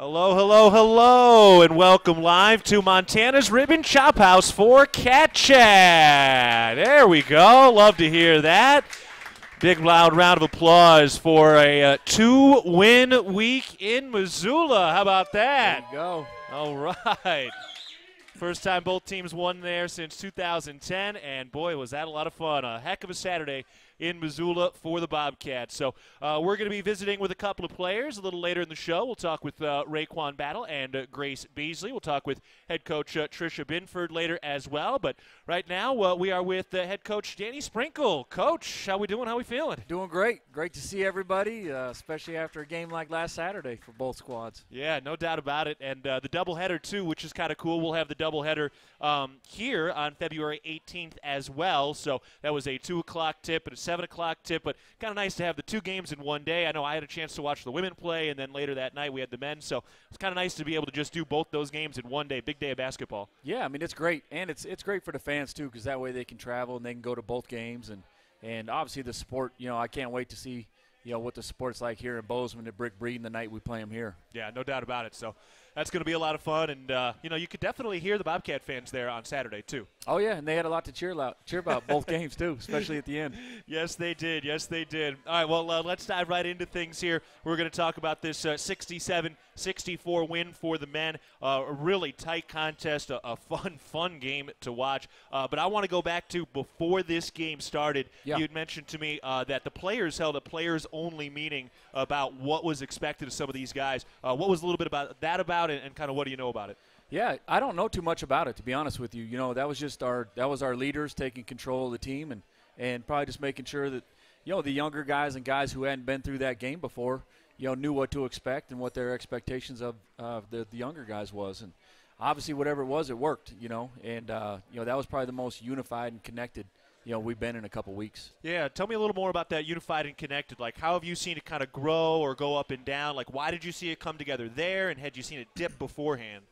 Hello, hello, hello, and welcome live to Montana's Rib and Chop House for Cat Chat. There we go. Love to hear that. Big loud round of applause for a uh, two win week in Missoula. How about that? Go. All right. First time both teams won there since 2010, and boy, was that a lot of fun. A heck of a Saturday in Missoula for the Bobcats. So uh, we're going to be visiting with a couple of players a little later in the show. We'll talk with uh, RaeQuan Battle and uh, Grace Beasley. We'll talk with head coach uh, Tricia Binford later as well. But right now uh, we are with uh, head coach Danny Sprinkle. Coach, how we doing? How we feeling? Doing great. Great to see everybody, uh, especially after a game like last Saturday for both squads. Yeah, no doubt about it. And the doubleheader too, which is kind of cool. We'll have the doubleheader um, here on February 18th as well. So that was a two o'clock tip and a 7 o'clock tip, but kind of nice to have the two games in one day. I know I had a chance to watch the women play, and then later that night we had the men. So it's kind of nice to be able to just do both those games in one day. Big day of basketball. Yeah, I mean it's great, and it's it's great for the fans too, because that way they can travel and they can go to both games, and and obviously the sport, You know, I can't wait to see you know what the sport's like here in Bozeman at Brick Breeden the night we play them here. Yeah, no doubt about it. So that's going to be a lot of fun, and uh, you know you could definitely hear the Bobcat fans there on Saturday too. Oh yeah, and they had a lot to cheer about, cheer about both games too, especially at the end. Yes, they did. Yes, they did. All right, well uh, let's dive right into things here. We're going to talk about this uh, 67 64 win for the men. Uh, a really tight contest, a, a, fun, fun game to watch. Uh, but I want to go back to before this game started. Yeah. You had mentioned to me uh, that the players held a players only meeting about what was expected of some of these guys. Uh, what was a little bit about that about, and, and kind of what do you know about it? Yeah, I don't know too much about it to be honest with you. You know, that was just our that was our leaders taking control of the team and and probably just making sure that you know the younger guys and guys who hadn't been through that game before you know knew what to expect and what their expectations of uh, the, the younger guys was and obviously whatever it was it worked you know and uh, you know that was probably the most unified and connected you know we've been in a couple weeks. Yeah tell me a little more about that unified and connected. Like how have you seen it kind of grow or go up and down? Like why did you see it come together there and had you seen it dip beforehand?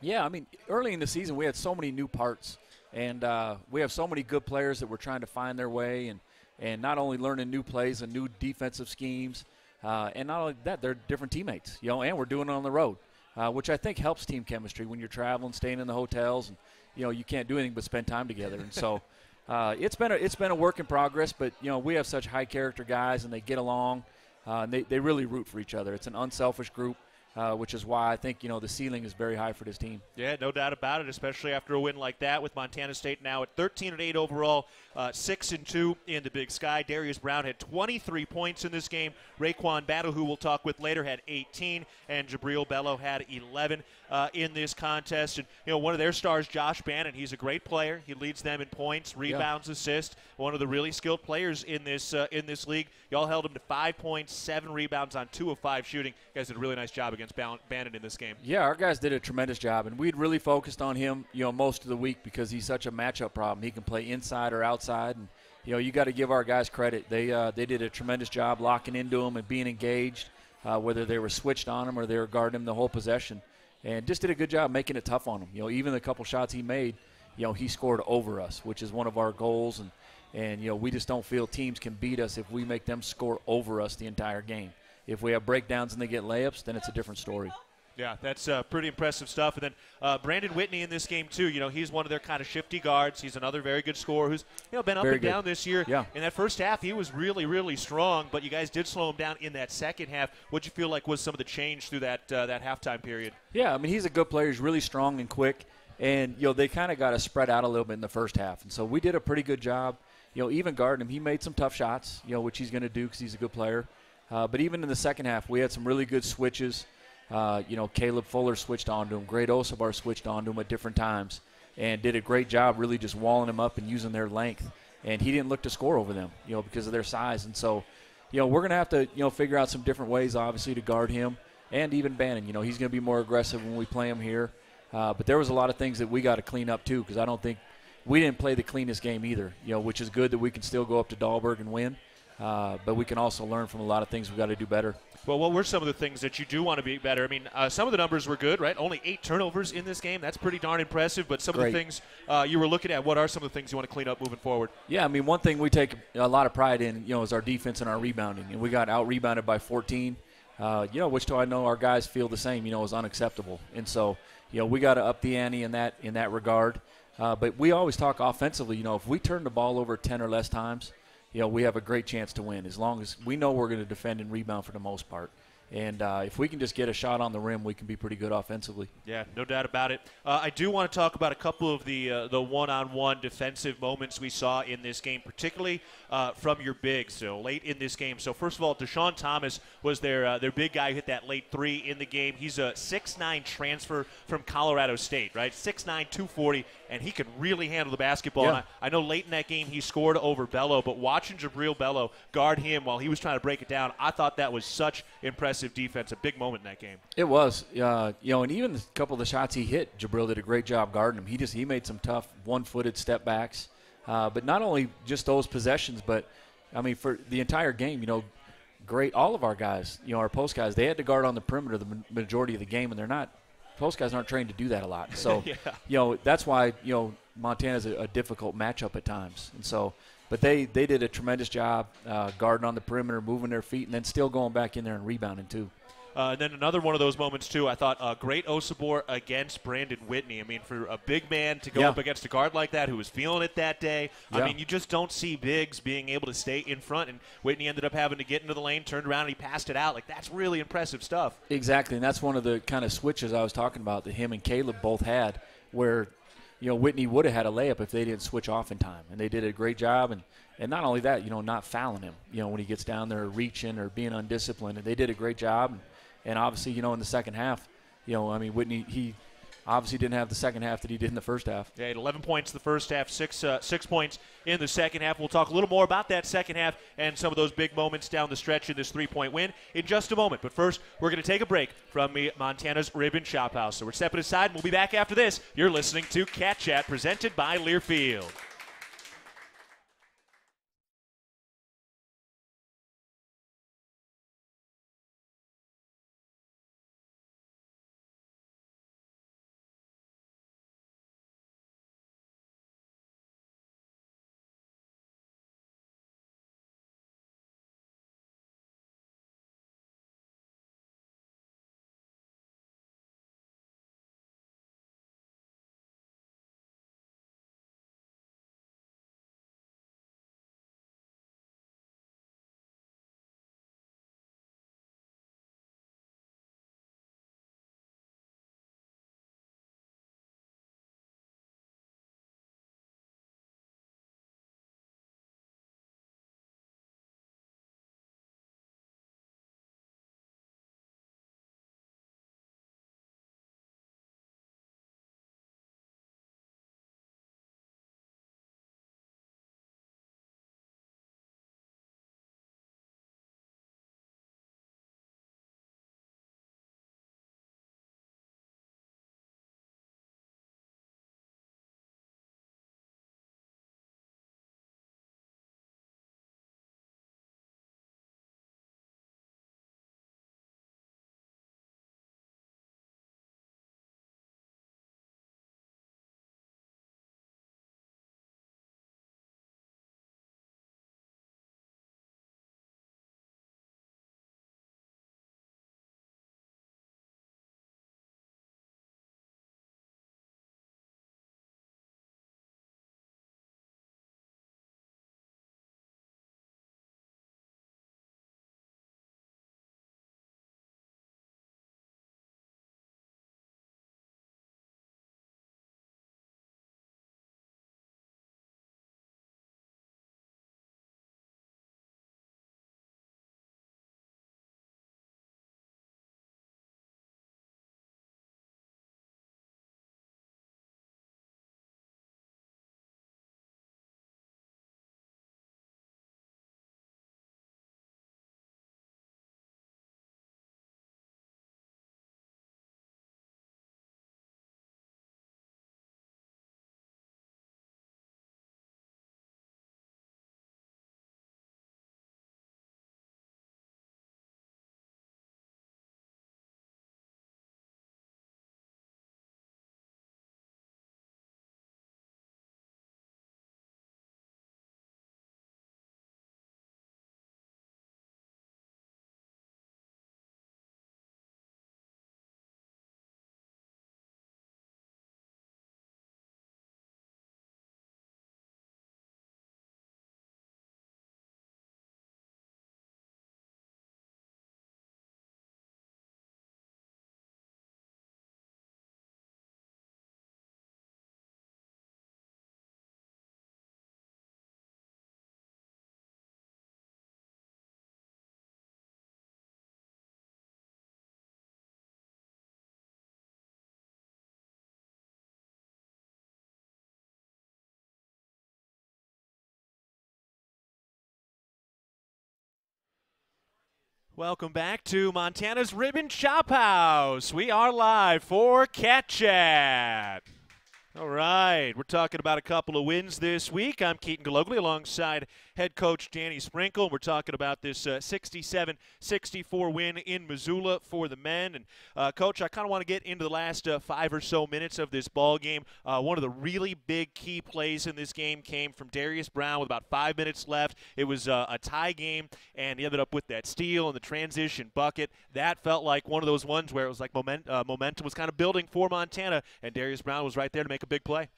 Yeah i mean early in the season we had so many new parts and uh, we have so many good players that were trying to find their way and and not only learning new plays and new defensive schemes uh, and not only that, they're different teammates, you know, and we're doing it on the road, uh, which I think helps team chemistry when you're traveling, staying in the hotels, and you know you can't do anything but spend time together. And so uh, it's been a, it's been a work in progress, but you know we have such high character guys, and they get along, uh, and they they really root for each other. It's an unselfish group uh, which is why I think you know the ceiling is very high for this team. Yeah, no doubt about it. Especially after a win like that with Montana State now at 13 and 8 overall, uh, six and two in the Big Sky. Darius Brown had 23 points in this game. RaeQuan Battle, who we'll talk with later, had 18, and Jubrile Belo had 11 uh, in this contest. And you know, one of their stars, Josh Bannon, he's a great player. He leads them in points, rebounds, yeah. assists. One of the really skilled players in this uh, in this league. Y'all held him to five points, seven rebounds on two of five shooting. You guys did a really nice job against Bannon in this game. Yeah, our guys did a tremendous job, and we'd really focused on him, you know, most of the week because he's such a matchup problem. He can play inside or outside, and you know, you got to give our guys credit. They uh, they did a tremendous job locking into him and being engaged, uh, whether they were switched on him or they were guarding him the whole possession and just did a good job making it tough on him. You know, even the couple shots he made, you know, he scored over us, which is one of our goals. And, and you know, we just don't feel teams can beat us if we make them score over us the entire game. If we have breakdowns and they get layups, then it's a different story. Yeah, that's uh, pretty impressive stuff. And then uh, Brandon Whitney in this game too. You know, he's one of their kind of shifty guards. He's another very good scorer who's you know been up very and good. down this year. Yeah. In that first half, he was really really strong, but you guys did slow him down in that second half. What you feel like was some of the change through that uh, that halftime period? Yeah, I mean he's a good player. He's really strong and quick, and you know they kind of got to spread out a little bit in the first half, and so we did a pretty good job. You know, even guarding him, he made some tough shots. You know, which he's going to do because he's a good player. Uh, but even in the second half, we had some really good switches. Uh, you know, Caleb Fuller switched onto him. Great Osobor switched onto him at different times and did a great job really just walling him up and using their length. And he didn't look to score over them, you know, because of their size. And so, you know, we're going to have to, you know, figure out some different ways, obviously, to guard him and even Bannon. You know, he's going to be more aggressive when we play him here. Uh, but there was a lot of things that we got to clean up, too, because I don't think we didn't play the cleanest game either, you know, which is good that we can still go up to Dahlberg and win. Uh, but we can also learn from a lot of things we've got to do better. Well, what were some of the things that you do want to be better? I mean, uh, some of the numbers were good, right? Only eight turnovers in this game. That's pretty darn impressive. But some Great. of the things uh, you were looking at, what are some of the things you want to clean up moving forward? Yeah, I mean, one thing we take a lot of pride in, you know, is our defense and our rebounding. And we got out rebounded by 14 uh, you know, which to I know our guys feel the same, you know, is unacceptable. And so, you know, we got to up the ante in that in that regard. Uh, but we always talk offensively. You know, if we turn the ball over ten or less times, you know, we have a great chance to win as long as we know we're going to defend and rebound for the most part. And uh, if we can just get a shot on the rim, we can be pretty good offensively. Yeah, no doubt about it. Uh, I do want to talk about a couple of the uh, the one-on-one defensive moments we saw in this game, particularly uh, from your bigs. So late in this game. So first of all, Dischon Thomas was their uh, their big guy who hit that late three in the game. He's a six-nine transfer from Colorado State, right? 6'9, 240, and he can really handle the basketball. Yeah. I, I know late in that game he scored over Belo, but watching Jubrile Belo guard him while he was trying to break it down, I thought that was such impressive defense. A big moment in that game. It was, uh, you know, and even a couple of the shots he hit, Jubrile did a great job guarding him. He just he made some tough one-footed step backs, uh, but not only just those possessions, but I mean for the entire game, you know, great. All of our guys, you know, our post guys, they had to guard on the perimeter the majority of the game, and they're not. Post guys aren't trained to do that a lot, so Yeah. you know that's why you know Montana's a, a difficult matchup at times, and so. But they, they did a tremendous job uh, guarding on the perimeter, moving their feet, and then still going back in there and rebounding too. Uh, and then another one of those moments too. I thought uh, Great Osobor against Brandon Whitney. I mean, for a big man to go Yeah. up against a guard like that who was feeling it that day. I mean, you just don't see bigs being able to stay in front. And Whitney ended up having to get into the lane, turned around, and he passed it out. Like that's really impressive stuff. Exactly, and that's one of the kind of switches I was talking about that him and Caleb both had, where you know Whitney would have had a layup if they didn't switch off in time, and they did a great job. And and not only that, you know, not fouling him, you know, when he gets down there reaching or being undisciplined, and they did a great job. And, and obviously, you know, in the second half, you know, I mean, Whitney he obviously didn't have the second half that he did in the first half. Yeah, he had 11 points in the first half, six uh, six points in the second half. We'll talk a little more about that second half and some of those big moments down the stretch in this three point win in just a moment. But first, we're going to take a break from Montana's Rib and Chop House. So we're stepping aside, and we'll be back after this. You're listening to Cat Chat presented by Learfield. Welcome back to Montana's Rib and Chop House. We are live for Cat Chat. All right, we're talking about a couple of wins this week. I'm Keaton Galogly alongside head coach Danny Sprinkle. We're talking about this 67 uh, 64 win in Missoula for the men. And, uh, coach, I kind of want to get into the last uh, five or so minutes of this ball game. Uh, one of the really big key plays in this game came from Darius Brown with about five minutes left. It was uh, a tie game, and he ended up with that steal and the transition bucket. That felt like one of those ones where it was like moment, uh, momentum was kind of building for Montana, and Darius Brown was right there to make a big play.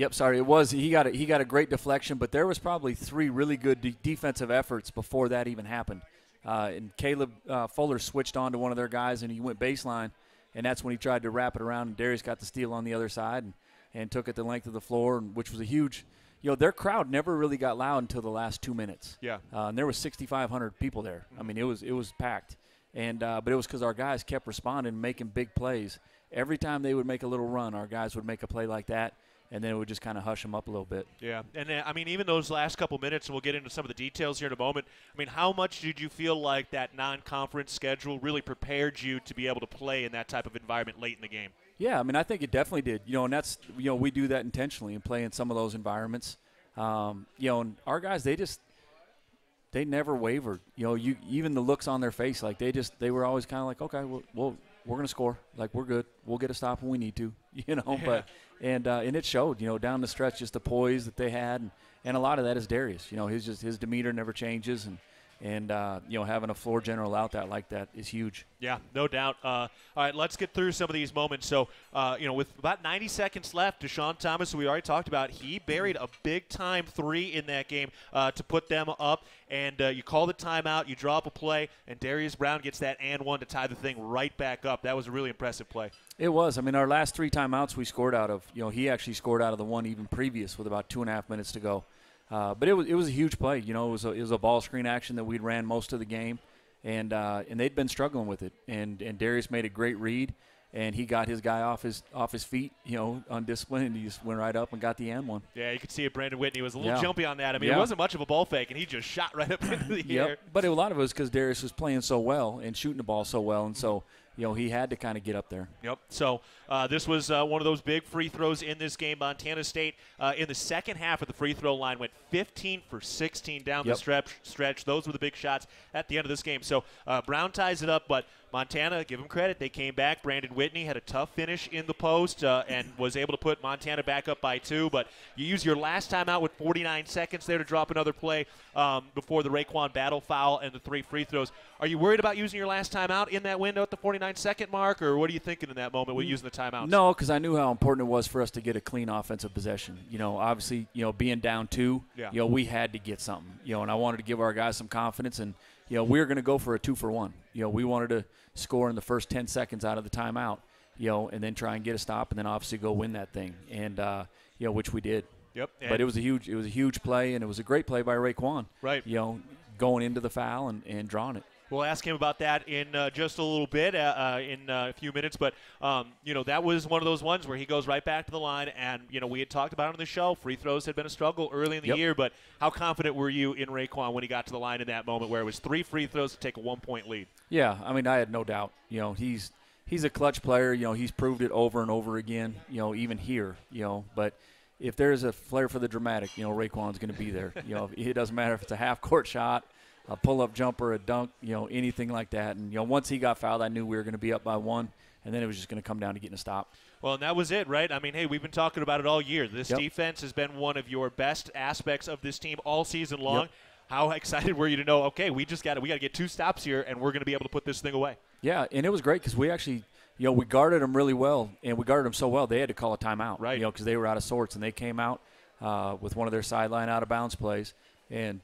Yep, sorry, it was. He got a, he got a great deflection, but there was probably three really good de- defensive efforts before that even happened. Uh, and Caleb uh, Fuller switched on to one of their guys, and he went baseline, and that's when he tried to wrap it around. And Darius got the steal on the other side, and, and took it the length of the floor, which was a huge. You know, their crowd never really got loud until the last two minutes. Yeah, uh, and there was 6,500 people there. I mean, it was it was packed, and uh, but it was because our guys kept responding, making big plays every time they would make a little run, our guys would make a play like that, and then it would just kind of hush them up a little bit. Yeah, and uh, I mean, even those last couple minutes, and we'll get into some of the details here in a moment. I mean, how much did you feel like that non-conference schedule really prepared you to be able to play in that type of environment late in the game? Yeah, I mean, I think it definitely did. You know, and that's you know we do that intentionally and play in some of those environments. Um, you know, and our guys they just they never wavered. You know, you even the looks on their face, like they just they were always kind of like, okay, well, we'll we're going to score. Like we're good. We'll get a stop when we need to. You know, yeah. but and uh, and it showed. You know, down the stretch, just the poise that they had, and, and a lot of that is Darius. You know, his just his demeanor never changes, and and uh, you know having a floor general out that like that is huge. Yeah, no doubt. Uh, all right, let's get through some of these moments. So, uh, you know, with about 90 seconds left, Dischon Thomas, who we already talked about, he buried a big time three in that game uh, to put them up. And uh, you call the timeout, you draw up a play, and Darius Brown gets that and one to tie the thing right back up. That was a really impressive play. It was. I mean, our last three timeouts we scored out of. You know, he actually scored out of the one even previous with about two and a half minutes to go. Uh, but it was it was a huge play. You know, it was a, it was a ball screen action that we'd ran most of the game, and uh, and they'd been struggling with it. And and Darius made a great read, and he got his guy off his off his feet, you know, undisciplined, and he just went right up and got the end one. Yeah, you could see it. Brandon Whitney was a little yeah. jumpy on that. I mean, yeah. it wasn't much of a ball fake, and he just shot right up into the yep. air. But a lot of it was because Darius was playing so well and shooting the ball so well, and so you know, he had to kind of get up there. Yep. So uh, this was uh, one of those big free throws in this game. Montana State uh, in the second half of the free throw line went 15 for 16 down yep. the stretch. Stretch. Those were the big shots at the end of this game. So uh, Brown ties it up, but Montana, give them credit. They came back. Brandon Whitney had a tough finish in the post uh, and was able to put Montana back up by two. But you use your last time out with 49 seconds there to drop another play um, before the RaeQuan Battle foul and the three free throws. Are you worried about using your last time out in that window at the 49 second mark, or what are you thinking in that moment with using the timeout? No, because I knew how important it was for us to get a clean offensive possession. You know, obviously, you know, being down two, yeah. you know, we had to get something. You know, and I wanted to give our guys some confidence and – you know, we were going to go for a two for one. You know, we wanted to score in the first 10 seconds out of the timeout, you know, and then try and get a stop and then obviously go win that thing. And, uh, you know, which we did. Yep. But it was a huge, it was a huge play and it was a great play by RaeQuan. Right. You know, going into the foul and, and drawing it. We'll ask him about that in uh, just a little bit, uh, uh, in uh, a few minutes. But um, you know, that was one of those ones where he goes right back to the line, and you know, we had talked about it on the show. Free throws had been a struggle early in the yep. year, but how confident were you in RaeQuan when he got to the line in that moment, where it was three free throws to take a one-point lead? Yeah, I mean, I had no doubt. You know, he's he's a clutch player. You know, he's proved it over and over again. You know, even here. You know, but if there's a flair for the dramatic, you know, RaeQuan's going to be there. you know, it doesn't matter if it's a half-court shot a pull up jumper, a dunk, you know, anything like that. And, you know, once he got fouled, I knew we were going to be up by one, and then it was just going to come down to getting a stop. Well, and that was it, right? I mean, hey, we've been talking about it all year. This yep. defense has been one of your best aspects of this team all season long. Yep. How excited were you to know? Okay, we just got to we got to get two stops here, and we're going to be able to put this thing away. Yeah, and it was great because we actually, you know, we guarded them really well, and we guarded them so well they had to call a timeout, right? You know, because they were out of sorts, and they came out uh, with one of their sideline out of bounds plays, and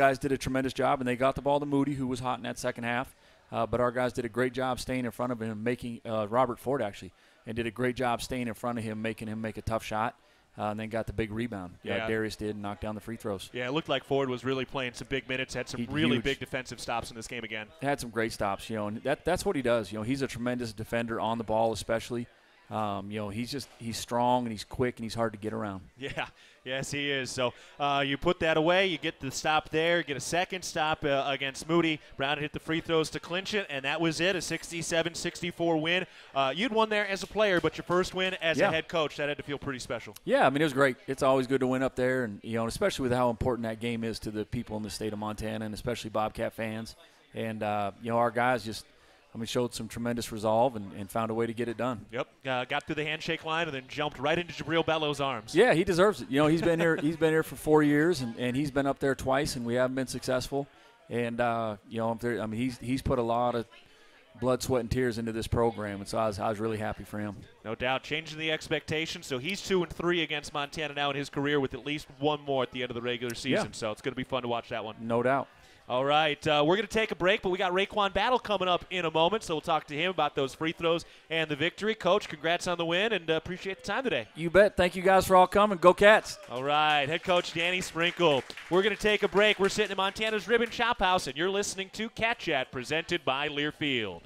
guys did a tremendous job, and they got the ball to Moody, who was hot in that second half. Uh, but our guys did a great job staying in front of him, making uh, Robert Ford actually, and did a great job staying in front of him, making him make a tough shot. Uh, and then got the big rebound. Yeah, Darius did and knocked down the free throws. Yeah, it looked like Ford was really playing some big minutes. Had some he, really huge. big defensive stops in this game again. Had some great stops, you know, and that that's what he does. You know, he's a tremendous defender on the ball, especially. Um, you know, he's just he's strong and he's quick and he's hard to get around. Yeah, yes, he is. So uh, you put that away, you get the stop there, get a second stop uh, against Moody. Brown hit the free throws to clinch it, and that was it a 67 64 win. Uh, you'd won there as a player, but your first win as Yeah. a head coach, that had to feel pretty special. Yeah, I mean it was great. It's always good to win up there, and you know, especially with how important that game is to the people in the state of Montana, and especially Bobcat fans. And uh, you know, our guys just, I mean, showed some tremendous resolve and, and found a way to get it done. Yep, uh, got through the handshake line and then jumped right into Jubrile Belo's arms. Yeah, he deserves it. You know, he's been here. He's been here for four years, and, and he's been up there twice, and we haven't been successful. And uh, you know, there, I mean, he's he's put a lot of blood, sweat, and tears into this program, and so I was, I was really happy for him. No doubt, changing the expectations. So he's two and three against Montana now in his career, with at least one more at the end of the regular season. Yeah. So it's going to be fun to watch that one. No doubt. All right, uh, we're going to take a break, but we got RaeQuan Battle coming up in a moment, so we'll talk to him about those free throws and the victory. Coach, congrats on the win, and uh, appreciate the time today. You bet. Thank you guys for all coming. Go Cats. All right, head coach Danny Sprinkle. We're going to take a break. We're sitting in Montana's Rib and Chop House, and you're listening to Cat Chat presented by Learfield.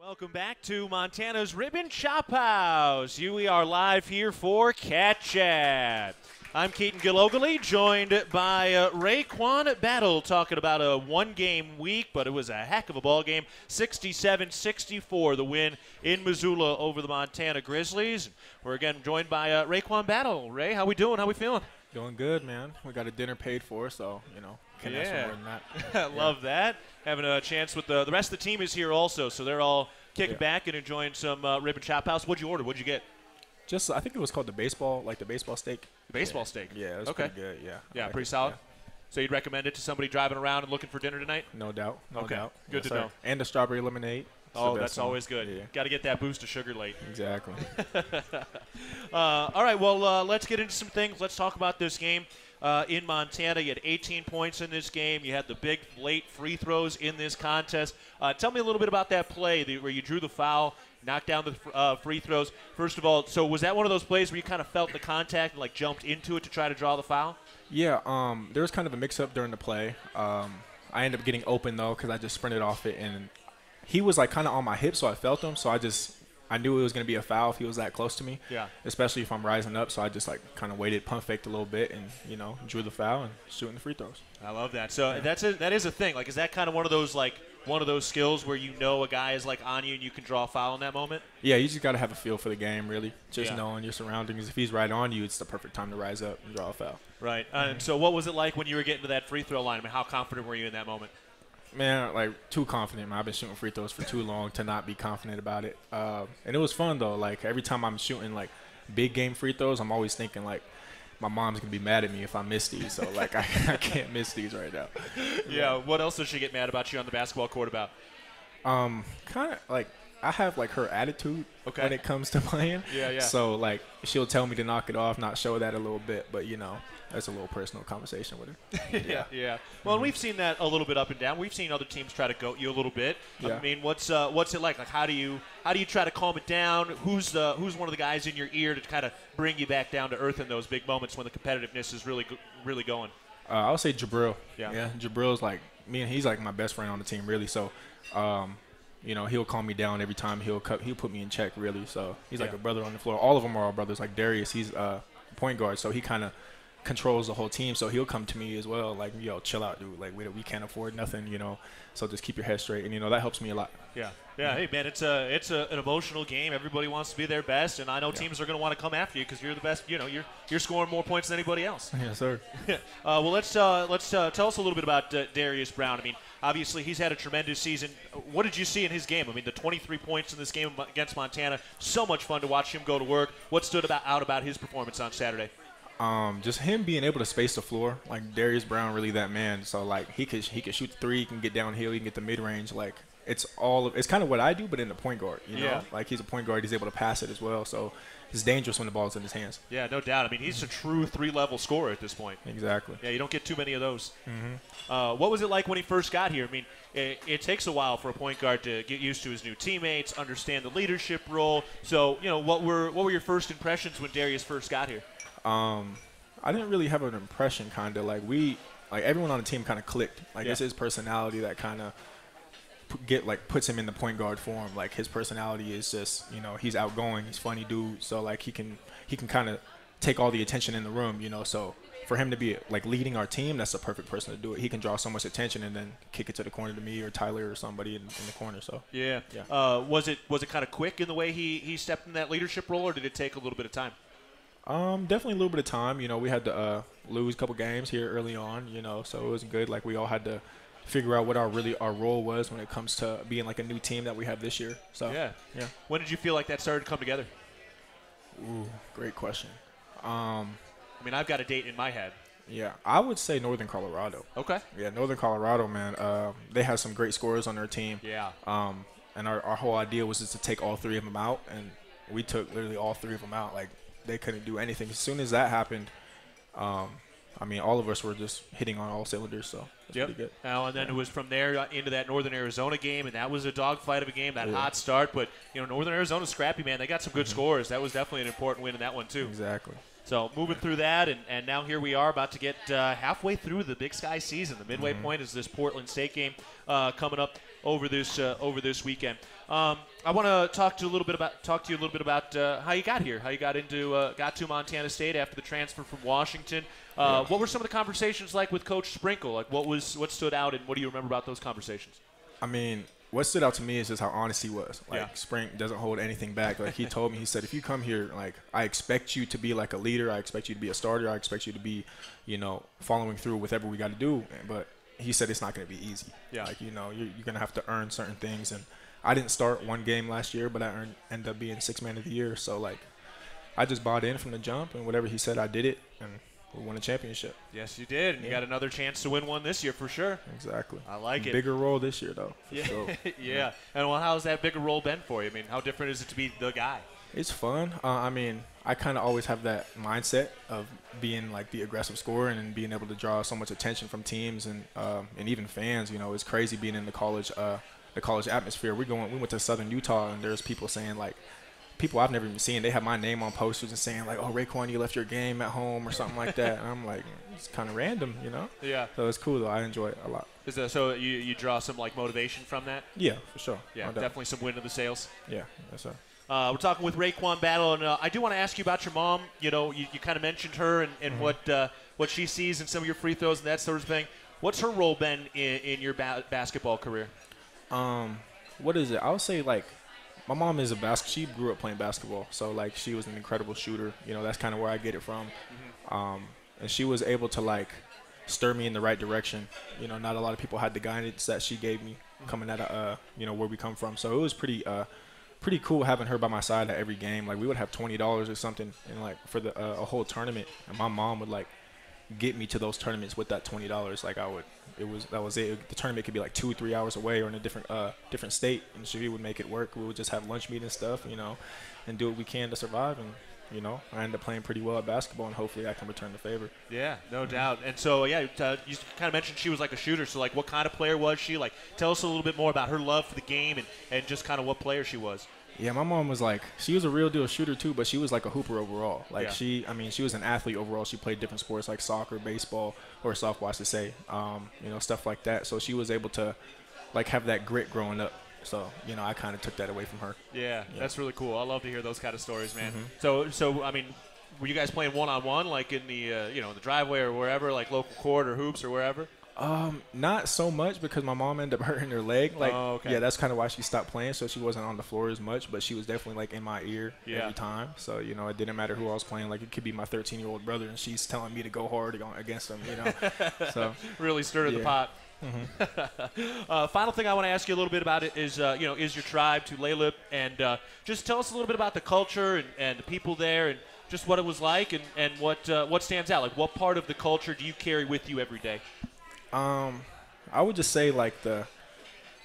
Welcome back to Montana's Rib and Chop House. You, we are live here for Cat Chat. I'm Keaton Gilogally, joined by uh, RaeQuan Battle, talking about a one-game week, but it was a heck of a ball game. 67-64, the win in Missoula over the Montana Grizzlies. We're again joined by uh, RaeQuan Battle. Ray, how we doing? How we feeling? Doing good, man. We got a dinner paid for, so you know, can't ask for Yeah. more than that. Love that. Having a chance with the the rest of the team is here also, so they're all kicking Yeah. back and enjoying some uh, and chop House. What'd you order? What'd you get? Just, I think it was called the baseball, like the baseball steak. The Baseball yeah. steak. Yeah, it was Okay. pretty good. Yeah. Yeah, pretty solid? So you'd recommend it to somebody driving around and looking for dinner tonight? No doubt. No Okay. doubt. Good to sir. know. And the strawberry lemonade. It's Oh, that's one. always good. Yeah. Got to get that boost of sugar late. Exactly. Uh, all right, well, uh, let's get into some things. Let's talk about this game uh, in Montana. You had 18 points in this game. You had the big late free throws in this contest. Uh, tell me a little bit about that play the, where you drew the foul, knocked down the uh, free throws. First of all, so was that one of those plays where you kind of felt the contact and like jumped into it to try to draw the foul? Yeah, um, there was kind of a mix-up during the play. Um, I ended up getting open though because I just sprinted off it, and he was like kind of on my hip, so I felt him. So I just I knew it was gonna be a foul if he was that close to me. Yeah. Especially if I'm rising up, so I just like kind of waited, pump faked a little bit, and you know drew the foul and shooting the free throws. I love that. So that's a, that is a thing. Like, is that kind of one of those like one of those skills where you know a guy is like on you and you can draw a foul in that moment? Yeah, you just gotta have a feel for the game, really. Just Yeah. knowing your surroundings. If he's right on you, it's the perfect time to rise up and draw a foul. Right. Uh, and so, what was it like when you were getting to that free throw line? I mean, how confident were you in that moment? Man, like too confident. Man. I've been shooting free throws for too long to not be confident about it. Uh, and it was fun though. Like every time I'm shooting like big game free throws, I'm always thinking like my mom's gonna be mad at me if I miss these. So like I, I can't miss these right now. Yeah. What else does she get mad about you on the basketball court about? Um, kind of like I have like her attitude Okay. when it comes to playing. Yeah, yeah. So like she'll tell me to knock it off, not show that a little bit, but you know that's a little personal conversation with her. yeah. Yeah. Well, and we've seen that a little bit up and down. We've seen other teams try to goat you a little bit. Yeah. I mean, what's uh, what's it like? Like, how do you how do you try to calm it down? Who's the who's one of the guys in your ear to kind of bring you back down to earth in those big moments when the competitiveness is really really going? Uh, I would say Jubrile. Yeah. Yeah. Jubrile's like me, and he's like my best friend on the team, really. So, um, you know, he'll calm me down every time. He'll cut, he'll put me in check, really. So he's like a brother on the floor. All of them are all brothers. Like Darius, he's a point guard, so he kind of controls the whole team. So he'll come to me as well, like, yo, chill out, dude. Like we we can't afford nothing, you know. So just keep your head straight, and you know that helps me a lot. Yeah, yeah. Hey, man, it's a it's a, an emotional game. Everybody wants to be their best, and I know teams are going to want to come after you because you're the best. You know, you're you're scoring more points than anybody else. Yes, sir. uh, well, let's uh, let's uh, tell us a little bit about uh, Darius Brown. I mean, obviously he's had a tremendous season. What did you see in his game? I mean, the 23 points in this game against Montana. So much fun to watch him go to work. What stood about out about his performance on Saturday? um, just him being able to space the floor, like Darius Brown, really that man. So like he could he could shoot the three, he can get downhill, he can get the mid range. Like it's all of it's kind of what I do, but in the point guard. You know, Yeah. like he's a point guard, he's able to pass it as well. So it's dangerous when the ball's in his hands. Yeah, no doubt. I mean, he's a true three-level scorer at this point. Exactly. Yeah, you don't get too many of those. Uh, what was it like when he first got here? I mean, it, it takes a while for a point guard to get used to his new teammates, understand the leadership role. So, you know, what were what were your first impressions when Darius first got here? Um, I didn't really have an impression, kind of like we, like everyone on the team, kind of clicked. Like Yeah. it's his personality that kind of get like puts him in the point guard form. Like his personality is just, you know, he's outgoing, he's funny dude, so like he can he can kind of take all the attention in the room, you know. So for him to be like leading our team, that's the perfect person to do it. He can draw so much attention and then kick it to the corner to me or Tyler or somebody in, in the corner. So Yeah. Yeah. Uh, was it was it kind of quick in the way he he stepped in that leadership role, or did it take a little bit of time? Um, definitely a little bit of time. You know, we had to uh, lose a couple games here early on. You know, so it wasn't good. Like we all had to figure out what our really our role was when it comes to being like a new team that we have this year. So Yeah. yeah. When did you feel like that started to come together? Ooh, great question. Um, I mean, I've got a date in my head. yeah, I would say Northern Colorado. Okay. Yeah, Northern Colorado, man. Uh, they had some great scorers on their team. Yeah. Um, and our, our whole idea was just to take all three of them out, and we took literally all three of them out. Like they couldn't do anything. As soon as that happened, um, I mean, all of us were just hitting on all cylinders. So it's Yep. pretty good. Now and then it was from there uh, into that Northern Arizona game, and that was a dogfight of a game, that Yeah. hot start. But you know, Northern Arizona scrappy, man. They got some good scores. That was definitely an important win in that one too. Exactly. So moving through that, and, and now here we are about to get uh, halfway through the Big Sky season. The midway point is this Portland State game uh, coming up over this uh, over this weekend. Um, I want to talk to a little bit about talk to you a little bit about uh, how you got here, how you got into uh, got to Montana State after the transfer from Washington. Uh, What were some of the conversations like with Coach Sprinkle? Like what was what stood out, and what do you remember about those conversations? I mean, what stood out to me is just how honest he was. Like Yeah. Spring doesn't hold anything back. Like he told me, he said, if you come here, like I expect you to be like a leader. I expect you to be a starter. I expect you to be, you know, following through with whatever we got to do. But he said it's not going to be easy. Yeah. Like you know, you're, you're going to have to earn certain things. And I didn't start one game last year, but I earned, ended up being six man of the year. So like, I just bought in from the jump, and whatever he said, I did it. And we won a championship. Yes, you did, and you got another chance to win one this year for sure. Exactly. I like it. Bigger role this year though. for Yeah, sure. yeah. And well, how's that bigger role been for you? I mean, how different is it to be the guy? It's fun. Uh, I mean, I kind of always have that mindset of being like the aggressive scorer and being able to draw so much attention from teams and um, and even fans. You know, it's crazy being in the college uh, the college atmosphere. We going we went to Southern Utah and there's people saying like people I've never even seen. They have my name on posters and saying like, "Oh, RaeQuan, you left your game at home" or something like that. And I'm like, it's kind of random, you know. Yeah. So it's cool though. I enjoy it a lot. Is that, so you, you draw some like motivation from that? Yeah, for sure. Yeah, No definitely some wind in the sails. Yeah, yes sir. Uh, we're talking with RaeQuan Battle, and uh, I do want to ask you about your mom. You know, you, you kind of mentioned her and, and what uh, what she sees in some of your free throws and that sort of thing. What's her role been in, in your ba- basketball career? Um, what is it? I would say like my mom is a bas- She grew up playing basketball, so like she was an incredible shooter. You know, that's kind of where I get it from. Um, and she was able to like stir me in the right direction. You know, not a lot of people had the guidance that she gave me coming out of uh, you know where we come from. So it was pretty uh, pretty cool having her by my side at every game. Like we would have twenty dollars or something, and like for the uh, a whole tournament, and my mom would like get me to those tournaments with that twenty dollars. Like I would, it was that was it. The tournament could be like two, or three hours away or in a different uh different state, and she would make it work. We would just have lunch meet and stuff, you know, and do what we can to survive. And you know, I ended up playing pretty well at basketball, and hopefully I can return the favor. Yeah, no doubt. And so, yeah, uh, you kind of mentioned she was like a shooter. So, like, what kind of player was she? Like, tell us a little bit more about her love for the game and, and just kind of what player she was. Yeah, my mom was like, she was a real deal shooter too, but she was like a hooper overall. Like Yeah. she, I mean, she was an athlete overall. She played different sports like soccer, baseball, or softball, I should say, um, you know, stuff like that. So she was able to, like, have that grit growing up. So you know, I kind of took that away from her. Yeah, that's really cool. I love to hear those kind of stories, man. Mm-hmm. So, so I mean, were you guys playing one on one, like in the uh, you know the driveway or wherever, like local court or hoops or wherever? Um, not so much because my mom ended up hurting her leg. Like, Oh, okay. yeah, that's kind of why she stopped playing. So she wasn't on the floor as much, but she was definitely like in my ear Yeah. every time. So you know, it didn't matter who I was playing. Like, it could be my 13 year old brother, and she's telling me to go hard against him. You know, so Really stirred the Yeah. pot. uh, final thing I want to ask you a little bit about it is, uh, you know, is your tribe Tulalip, and uh, just tell us a little bit about the culture and, and the people there, and just what it was like, and and what uh, what stands out. Like, what part of the culture do you carry with you every day? Um, I would just say like the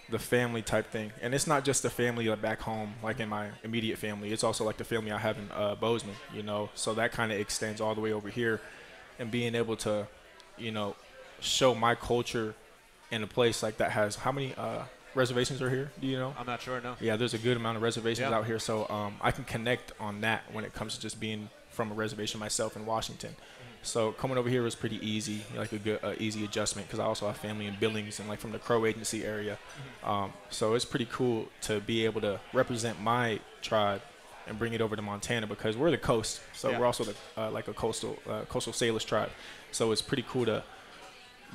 the family type thing, and it's not just the family like back home, like in my immediate family. It's also like the family I have in uh, Bozeman, you know. So that kind of extends all the way over here, and being able to, you know, show my culture in a place like that has how many uh, reservations are here? Do you know? I'm not sure. No. Yeah, there's a good amount of reservations Yeah. out here, so um, I can connect on that when it comes to just being from a reservation myself in Washington. So coming over here was pretty easy, like a good, uh, easy adjustment because I also have family in Billings and like from the Crow Agency area. Um, so it's pretty cool to be able to represent my tribe and bring it over to Montana because we're the coast, so Yeah. we're also the uh, like a coastal uh, coastal Salish tribe. So it's pretty cool to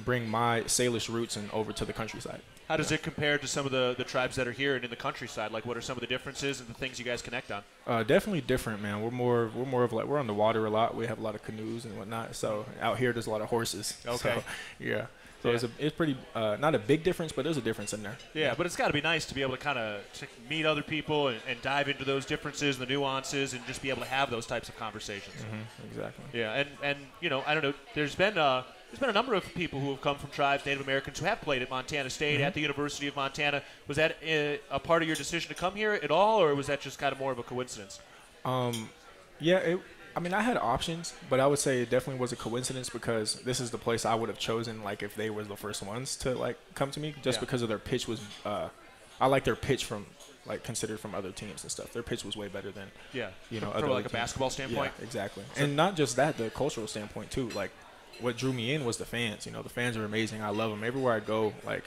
bring my Salish roots and over to the countryside. How does it compare to some of the, the tribes that are here and in the countryside? Like, what are some of the differences and the things you guys connect on? Uh, definitely different, man. We're more we're more of like we're on the water a lot. We have a lot of canoes and whatnot. So out here, there's a lot of horses. Okay. So, yeah. So Yeah. it's a it's pretty uh, not a big difference, but there's a difference in there. Yeah, but it's got to be nice to be able to kind of meet other people and, and dive into those differences and the nuances and just be able to have those types of conversations. Mm-hmm. Exactly. Yeah, and, and you know, I don't know. There's been uh, there's been a number of people who have come from tribes, Native Americans, who have played at Montana State Mm-hmm. at the University of Montana. Was that uh, a part of your decision to come here at all, or was that just kind of more of a coincidence? Um, yeah. It, I mean, I had options, but I would say it definitely was a coincidence because this is the place I would have chosen. Like if they were the first ones to like come to me, just Yeah. because of their pitch was. Uh, I like their pitch from like considered from other teams and stuff. Their pitch was way better than Yeah, you know, from other like a teams. basketball standpoint. Yeah, exactly. and not just that, the cultural standpoint too. Like, what drew me in was the fans. You know, the fans are amazing. I love them. Everywhere I go, like,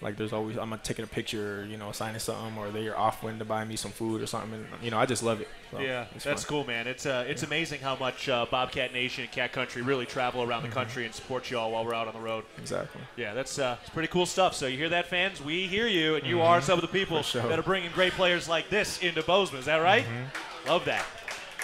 like there's always I'm taking a picture, you know, signing something, or they are off when to buy me some food or something. And, you know, I just love it. So Yeah, that's fun. cool, man. It's uh, it's amazing how much uh, Bobcat Nation and Cat Country really travel around Mm-hmm. the country and support you all while we're out on the road. Exactly. Yeah, that's uh, it's pretty cool stuff. So you hear that, fans? We hear you, and you are some of the people Mm-hmm. Sure. that are bringing great players like this into Bozeman. Is that right? Mm-hmm. Love that.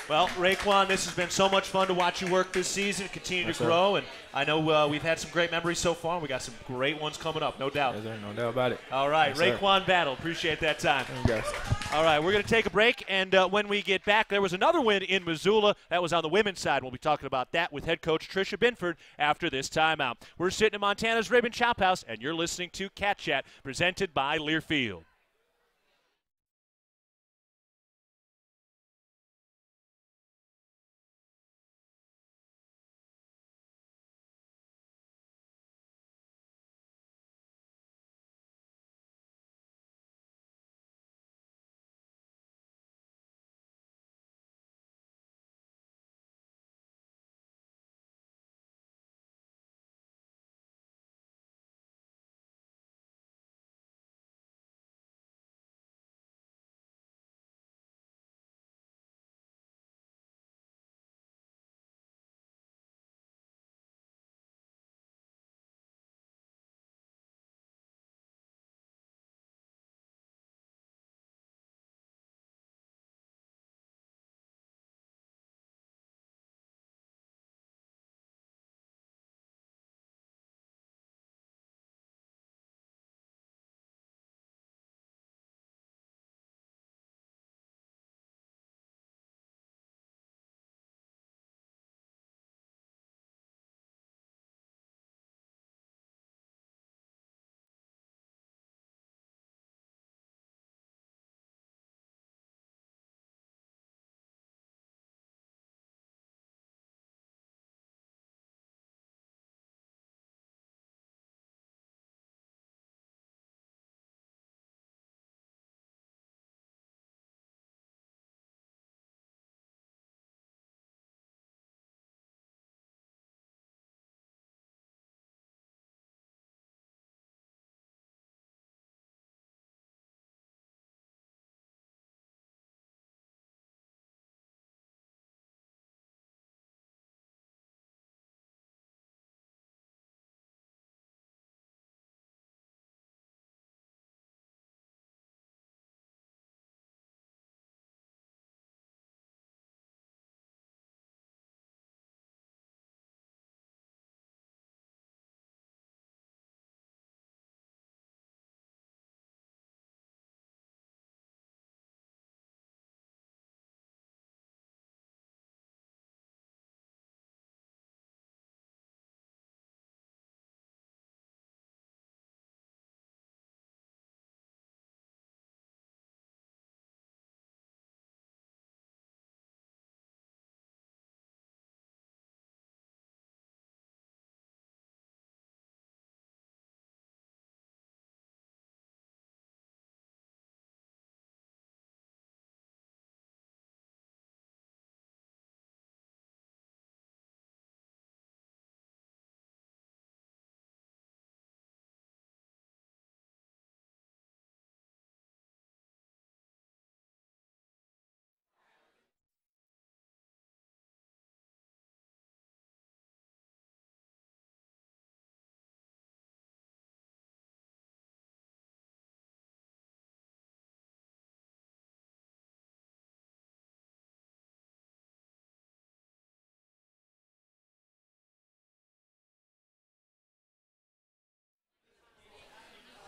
Well, RaeQuan, this has been so much fun to watch you work this season, continue Yes, to sir. grow, and I know uh, we've had some great memories so far. and We got some great ones coming up, no doubt. Yes, sir. No doubt about it. All right, Yes, sir. Battle, appreciate that time. Guys. All right, we're going to take a break, and uh, when we get back, there was another win in Missoula. That was on the women's side. We'll be talking about that with head coach Tricia Binford after this timeout. We're sitting in Montana's Rib and Chop House, and you're listening to Cat Chat, presented by Learfield.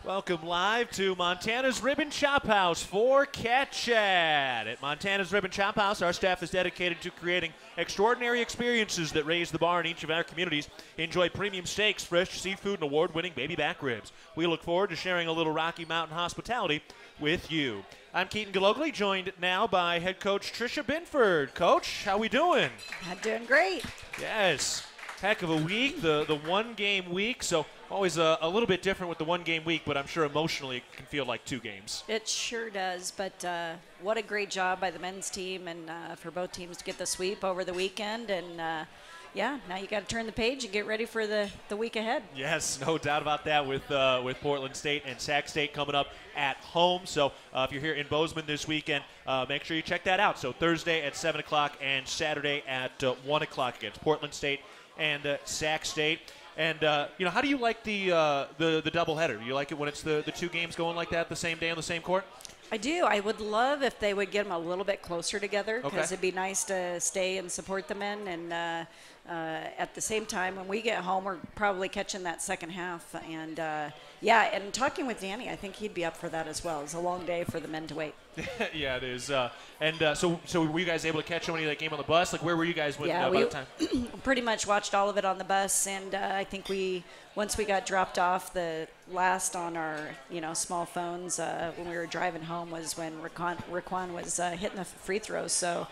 Welcome live to Montana's Rib and Chop House for Cat Chat. At Montana's Rib and Chop House, our staff is dedicated to creating extraordinary experiences that raise the bar in each of our communities. Enjoy premium steaks, fresh seafood, and award winning baby back ribs. We look forward to sharing a little Rocky Mountain hospitality with you. I'm Keaton Galogly, joined now by head coach Tricia Binford. Coach, how are we doing? I'm doing great. Yes. Heck of a week, the, the one game week. So always a, a, little bit different with the one game week, but I'm sure emotionally it can feel like two games. It sure does. But uh, what a great job by the men's team and uh, for both teams to get the sweep over the weekend. And uh, yeah, now you got to turn the page and get ready for the, the week ahead. Yes, no doubt about that with uh, with Portland State and Sac State coming up at home. So uh, if you're here in Bozeman this weekend, uh, make sure you check that out. So Thursday at 7 o'clock and Saturday at 1 o'clock against Portland State and Sac State. And uh, you know, how do you like the uh, the the doubleheader? Do you like it when it's the the two games going like that the same day on the same court? I do. I would love if they would get them a little bit closer together because okay. it'd be nice to stay and support the men and uh, uh, at the same time, when we get home, we're probably catching that second half. And uh, yeah, and talking with Danny, I think he'd be up for that as well. It's a long day for the men to wait. yeah, it is. Uh, and uh, so, so were you guys able to catch any of that game on the bus? Like, where were you guys when, Yeah, uh, we- pretty much watched all of it on the bus, and uh, I think we once we got dropped off, the last on our you know small phones uh, when we were driving home was when RaeQuan, RaeQuan was uh, hitting the free throws. So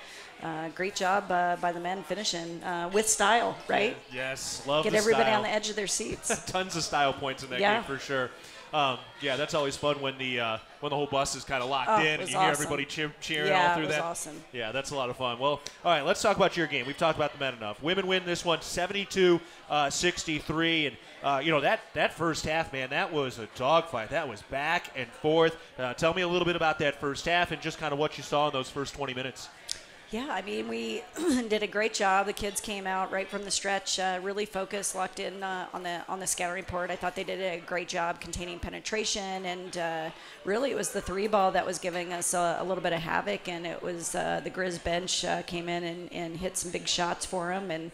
uh, great job uh, by the men finishing uh, with style, right? Yes, love Get everybody style. on the edge of their seats. Tons of style points in that Yeah. game for sure. Um, yeah, that's always fun when the uh, when the whole bus is kind of locked Oh, in and you hear everybody cheer, cheering Yeah, all through that. awesome. Yeah, that's a lot of fun. Well, all right, let's talk about your game. We've talked about the men enough. Women win this one 72 uh, 63. And, uh, you know, that, that first half, man, that was a dogfight. That was back and forth. Uh, tell me a little bit about that first half and just kind of what you saw in those first 20 minutes. Yeah, I mean, we did a great job. The kids came out right from the stretch, uh, really focused, locked in uh, on the on the scouting report. I thought they did a great job containing penetration, and uh, really it was the three ball that was giving us a, a little bit of havoc. And it was uh, the Grizz bench uh, came in and, and hit some big shots for them, and.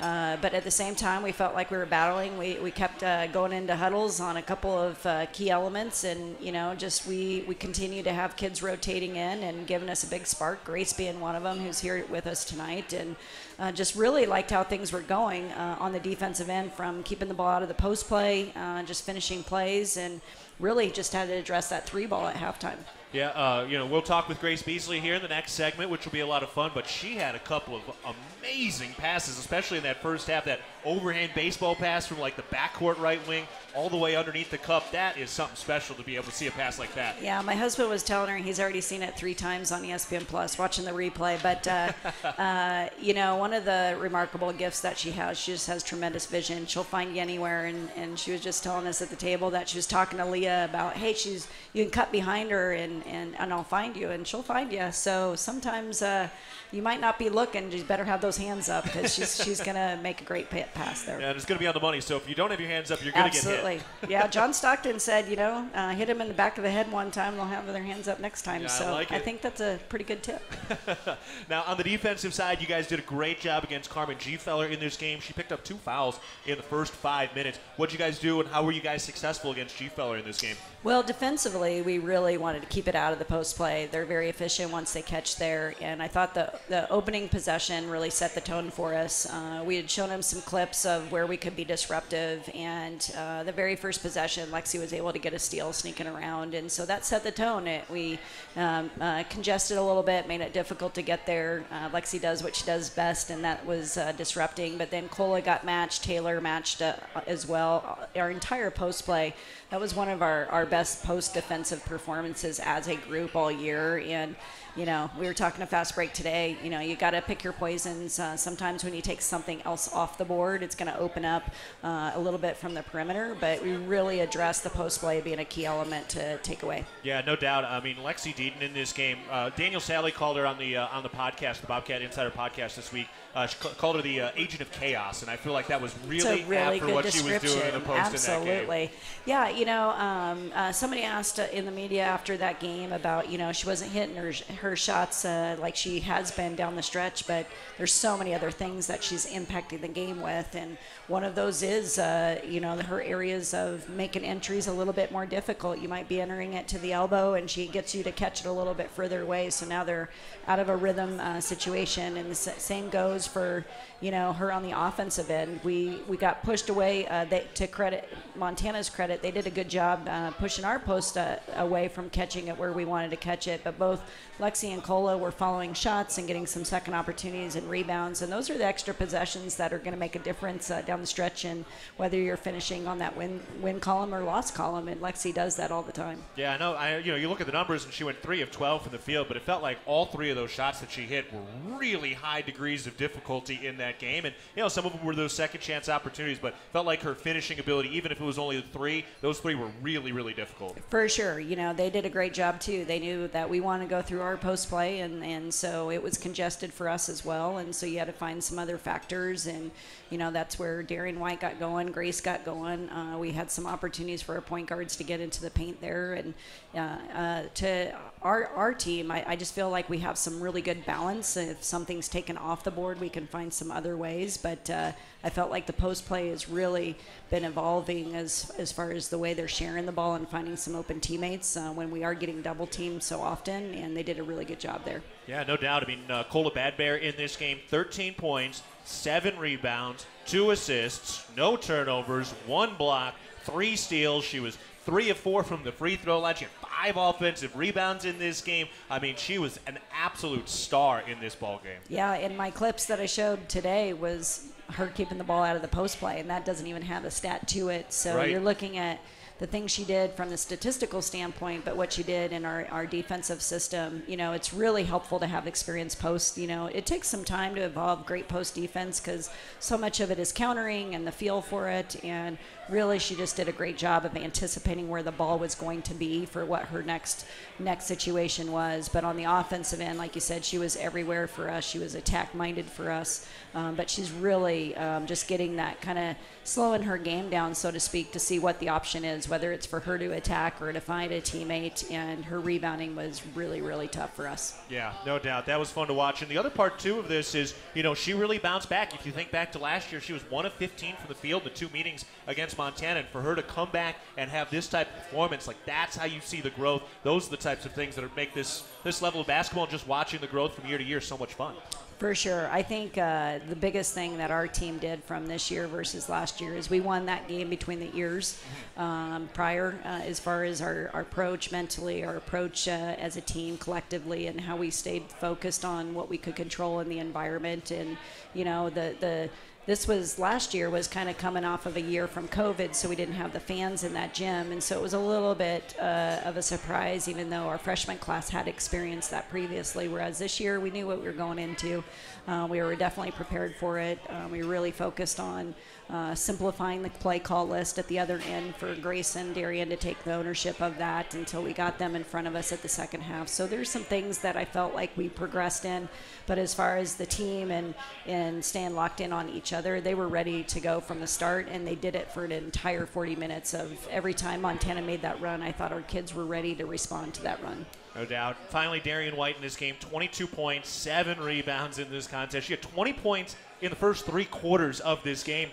Uh, but at the same time, we felt like we were battling. We, we kept uh, going into huddles on a couple of uh, key elements, and you know, just we we continue to have kids rotating in and giving us a big spark. Grace being one of them, who's here with us tonight, and uh, just really liked how things were going uh, on the defensive end, from keeping the ball out of the post play, just finishing plays, and really just had to address that three ball at halftime. Yeah, uh, you know, we'll talk with Grace Beasley here in the next segment, which will be a lot of fun. But she had a couple of amazing passes, especially in that first half. That overhand baseball pass from like the backcourt right wing all the way underneath the cup. That is something special to be able to see a pass like that. Yeah, my husband was telling her he's already seen it three times on ESPN Plus, watching the replay. But uh, uh, you know, one of the remarkable gifts that she has, she just has tremendous vision. She'll find you anywhere, and, and she was just telling us at the table that she was talking to Leah about, hey, she's you can cut behind her, and and, and I'll find you, and she'll find you. So sometimes uh, you might not be looking, you better have those hands up because she's she's gonna make a great pass there. Yeah, And it's going to be on the money. So if you don't have your hands up, you're going to get hit. Absolutely. yeah, John Stockton said, you know, uh, hit him in the back of the head one time, they'll have their hands up next time. Yeah, I like it. think that's a pretty good tip. Now, on the defensive side, you guys did a great job against Carmen Gfeller in this game. She picked up two fouls in the first five minutes. What'd you guys do, and how were you guys successful against Gfeller in this game? Well, defensively, we really wanted to keep it out of the post play. They're very efficient once they catch there, and I thought the the opening possession really set the tone for us. Uh, we had shown them some clips of where we could be disruptive, and uh, the very first possession, Lexi was able to get a steal sneaking around, and so that set the tone. It, we um, uh, congested a little bit, made it difficult to get there. Uh, Lexi does what she does best, and that was uh, disrupting. But then Kola got matched, Taylor matched uh, as well. Our entire post play that was one of our, our best post defensive performances as a group all year. And, you know, we were talking to Fast Break today. You know, you got to pick your poisons. Uh, sometimes when you take something else off the board, it's going to open up uh, a little bit from the perimeter. But we really addressed the post play being a key element to take away. Yeah, no doubt. I mean, Lexi Deden in this game. Uh, Daniel Sally called her on the uh, on the podcast, the Bobcat Insider podcast this week. Uh, she ca- called her the uh, agent of chaos, and I feel like that was really, really apt for what she was doing in the post Absolutely. in that game. Yeah, you know, um, uh, somebody asked uh, in the media after that game about, you know, she wasn't hitting her her shots uh, like she has been down the stretch, but there's so many other things that she's impacting the game with, and one of those is, uh, you know, her areas of making entries a little bit more difficult. You might be entering it to the elbow, and she gets you to catch it a little bit further away. So now they're out of a rhythm uh, situation, and the same goes for you know her on the offensive end. We we got pushed away. Uh, they, to credit Montana's credit, they did a good job uh, pushing our post uh, away from catching it where we wanted to catch it. But both Lexi and Kola were following shots and getting some second opportunities and rebounds, and those are the extra possessions that are going to make a difference uh, down the stretch. And whether you're finishing on that win win column or loss column, and Lexi does that all the time. Yeah, I know. I, you know, you look at the numbers, and she went three of twelve from the field, but it felt like all three of those shots that she hit were really high degrees of difficulty in that game. And you know, some of them were those second chance opportunities, but felt like her finishing ability, even if it was only three, those three were really, really difficult. For sure. You know, they did a great job too. They knew that we want to go through our post play, and, and so it was congested for us as well. And so you had to find some other factors, and you know that's where Darian White got going, Grace got going. Uh, we had some opportunities for our point guards to get into the paint there, and uh, uh, to our our team, I, I just feel like we have some really good balance. If something's taken off the board, we can find some other ways, but. Uh, I felt like the post play has really been evolving as as far as the way they're sharing the ball and finding some open teammates uh, when we are getting double teamed so often, and they did a really good job there. Yeah, no doubt. I mean, uh, Kola Bad Bear in this game, 13 points, seven rebounds, two assists, no turnovers, one block, three steals. She was three of four from the free throw line. She had five offensive rebounds in this game. I mean, she was an absolute star in this ball game. Yeah, and my clips that I showed today was her keeping the ball out of the post play, and that doesn't even have a stat to it. So right. you're looking at the things she did from the statistical standpoint, but what she did in our, our defensive system, you know, it's really helpful to have experienced post. You know, it takes some time to evolve great post defense because so much of it is countering and the feel for it. And really, she just did a great job of anticipating where the ball was going to be for what her next next situation was. But on the offensive end, like you said, she was everywhere for us. She was attack minded for us. Um, but she's really um, just getting that kind of slowing her game down, so to speak, to see what the option is, whether it's for her to attack or to find a teammate. And her rebounding was really, really tough for us. Yeah, no doubt. That was fun to watch. And the other part, too, of this is, you know, she really bounced back. If you think back to last year, she was 1 of 15 from the field, the two meetings against Montana. And for her to come back and have this type of performance, like that's how you see the growth. Those are the types of things that make this, this level of basketball and just watching the growth from year to year so much fun. For sure. I think uh, the biggest thing that our team did from this year versus last year is we won that game between the ears um, prior, uh, as far as our, our approach mentally, our approach uh, as a team collectively, and how we stayed focused on what we could control in the environment. And, you know, the, the this was last year was kind of coming off of a year from COVID, so we didn't have the fans in that gym, and so it was a little bit uh, of a surprise, even though our freshman class had experienced that previously. Whereas this year, we knew what we were going into. Uh, we were definitely prepared for it. Um, we really focused on uh, simplifying the play call list at the other end for Grayson Darian to take the ownership of that until we got them in front of us at the second half. So there's some things that I felt like we progressed in, but as far as the team and and staying locked in on each other, they were ready to go from the start, and they did it for an entire 40 minutes. Of every time Montana made that run, I thought our kids were ready to respond to that run. No doubt. Finally, Darian White in this game, 22 points, seven rebounds in this contest. She had 20 points in the first three quarters of this game.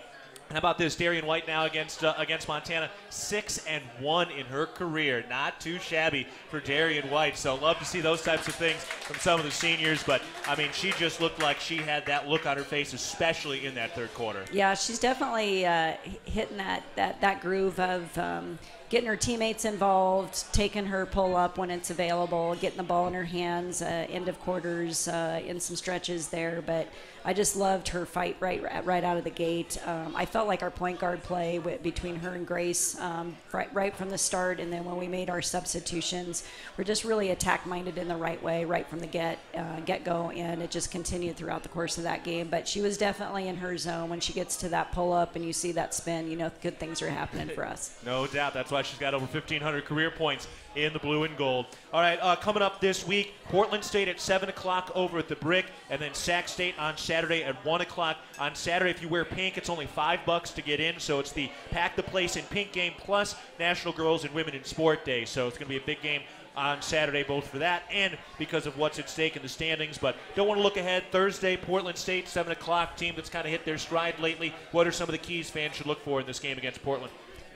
How about this? Darian White now against uh, against Montana, six and one in her career. Not too shabby for Darian White. So love to see those types of things from some of the seniors. But I mean, she just looked like she had that look on her face, especially in that third quarter. Yeah, she's definitely uh, hitting that that that groove of. Um, getting her teammates involved, taking her pull up when it's available, getting the ball in her hands, uh, end of quarters, uh, in some stretches there. But I just loved her fight right right out of the gate. Um, I felt like our point guard play between her and Grace um, right, right from the start, and then when we made our substitutions, we're just really attack minded in the right way right from the get uh, get go, and it just continued throughout the course of that game. But she was definitely in her zone when she gets to that pull up and you see that spin. You know, good things are happening for us. no doubt. That's why she's got over 1,500 career points in the blue and gold. All right, uh, coming up this week, Portland State at 7 o'clock over at the Brick, and then Sac State on Saturday at 1 o'clock. On Saturday, if you wear pink, it's only 5 bucks to get in, so it's the Pack the Place in Pink game plus National Girls and Women in Sport Day. So it's going to be a big game on Saturday, both for that and because of what's at stake in the standings. But don't want to look ahead. Thursday, Portland State, 7 o'clock, team that's kind of hit their stride lately. What are some of the keys fans should look for in this game against Portland?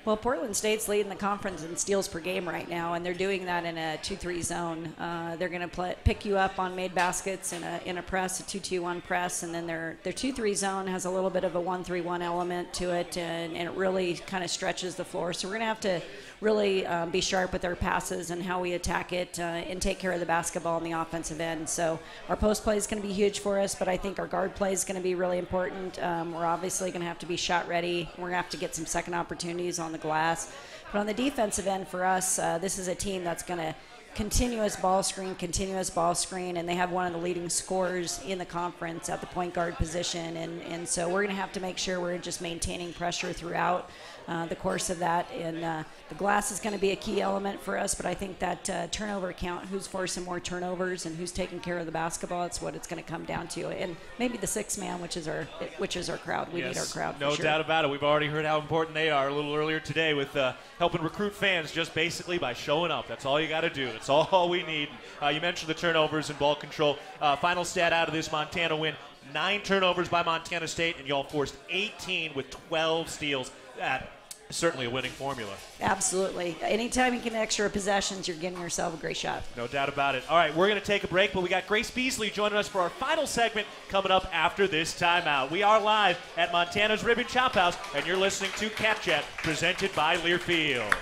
Well, Portland State's leading the conference in steals per game right now, and they're doing that in a 2-3 zone. Uh, they're going to pick you up on made baskets in a in a press, a 2-2-1 press, and then their their 2-3 zone has a little bit of a 1-3-1 element to it, and, and it really kind of stretches the floor. So we're going to have to really um, be sharp with our passes and how we attack it uh, and take care of the basketball on the offensive end. So our post play is going to be huge for us, but I think our guard play is going to be really important. Um, we're obviously going to have to be shot ready. We're going to have to get some second opportunities on the glass. But on the defensive end for us, uh, this is a team that's going to continuous ball screen, continuous ball screen, and they have one of the leading scorers in the conference at the point guard position. And, and so we're going to have to make sure we're just maintaining pressure throughout. Uh, the course of that. And uh, the glass is going to be a key element for us, but I think that uh, turnover count, who's forcing more turnovers and who's taking care of the basketball, it's what it's going to come down to. And maybe the six man, which is our which is our crowd. We yes, need our crowd. No sure. doubt about it. We've already heard how important they are a little earlier today with uh, helping recruit fans just basically by showing up. That's all you got to do. That's all we need. Uh, you mentioned the turnovers and ball control. Uh, final stat out of this Montana win nine turnovers by Montana State, and y'all forced 18 with 12 steals. That certainly a winning formula. Absolutely. Anytime you can extra possessions, you're getting yourself a great shot. No doubt about it. All right, we're going to take a break, but we got Grace Beasley joining us for our final segment coming up after this timeout. We are live at Montana's Rib and Chop House, and you're listening to Cat Chat, presented by Learfield.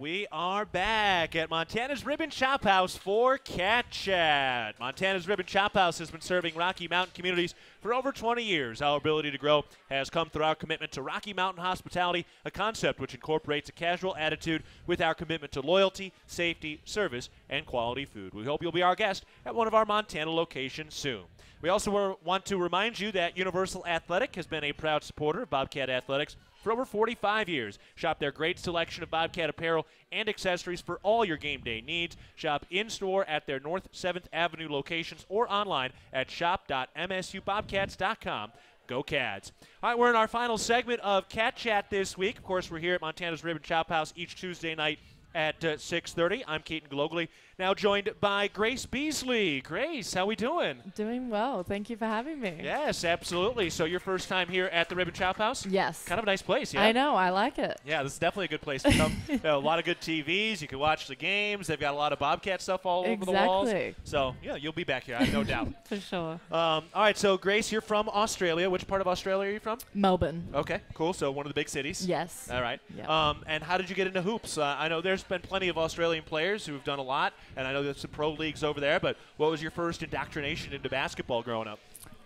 We are back at Montana's Rib and Chop House for Cat Chat. Montana's Rib and Chop House has been serving Rocky Mountain communities for over 20 years. Our ability to grow has come through our commitment to Rocky Mountain hospitality, a concept which incorporates a casual attitude with our commitment to loyalty, safety, service, and quality food. We hope you'll be our guest at one of our Montana locations soon. We also want to remind you that Universal Athletic has been a proud supporter of Bobcat Athletics for over 45 years. Shop their great selection of Bobcat apparel and accessories for all your game day needs. Shop in store at their North 7th Avenue locations or online at shop.msubobcats.com. Go Cats. All right, we're in our final segment of Cat Chat this week. Of course, we're here at Montana's Rib and Chop House each Tuesday night at uh, 6:30. I'm Keaton Glogly. Now joined by Grace Beasley. Grace, how are we doing? Doing well. Thank you for having me. Yes, absolutely. So your first time here at the Rib and Chop House? Yes. Kind of a nice place, yeah. I know. I like it. Yeah, this is definitely a good place to come. You know, a lot of good TVs. You can watch the games. They've got a lot of Bobcat stuff all over the walls. Exactly. So yeah, you'll be back here, I have no doubt. For sure. Um, all right, so Grace, you're from Australia. Which part of Australia are you from? Melbourne. Okay, cool. So one of the big cities. Yes. All right. Yep. Um, and how did you get into hoops? Uh, I know there's been plenty of Australian players who've done a lot, and I know there's some pro leagues over there. But what was your first indoctrination into basketball growing up?